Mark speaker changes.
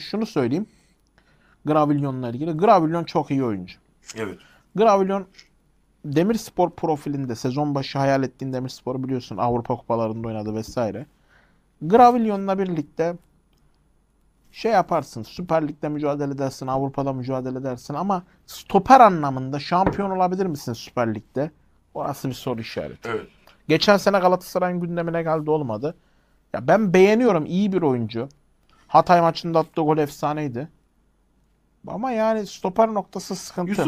Speaker 1: şunu söyleyeyim. Gravilyon'la ilgili. Gravillon çok iyi oyuncu.
Speaker 2: Evet.
Speaker 1: Gravillon Demirspor profilinde sezon başı hayal ettiğin Demirspor'u biliyorsun. Avrupa kupalarında oynadı vesaire. Gravillon'la birlikte şey yaparsın. Süper Lig'de mücadele edersin. Avrupa'da mücadele edersin. Ama stoper anlamında şampiyon olabilir misin Süper Lig'de? Orası bir soru işareti.
Speaker 2: Evet.
Speaker 1: Geçen sene Galatasaray'ın gündemine geldi olmadı. Ya ben beğeniyorum. iyi bir oyuncu. Hatay maçında attığı gol efsaneydi. Ama yani stoper noktası sıkıntı.
Speaker 2: Yusuf